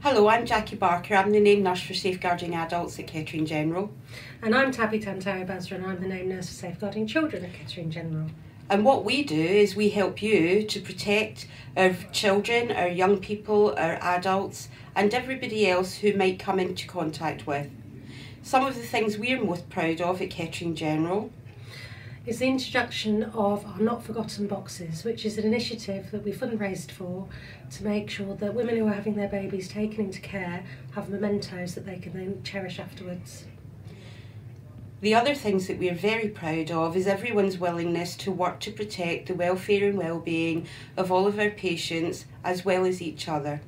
Hello, I'm Jacqui Barker. I'm the name nurse for Safeguarding Adults at Kettering General. And I'm Tabby Tantara Basra and I'm the name nurse for Safeguarding Children at Kettering General. And what we do is we help you to protect our children, our young people, our adults, and everybody else who might come into contact with. Some of the things we're most proud of at Kettering General is the introduction of our Not Forgotten boxes, which is an initiative that we fundraised for to make sure that women who are having their babies taken into care have mementos that they can then cherish afterwards. The other things that we're very proud of is everyone's willingness to work to protect the welfare and well-being of all of our patients as well as each other.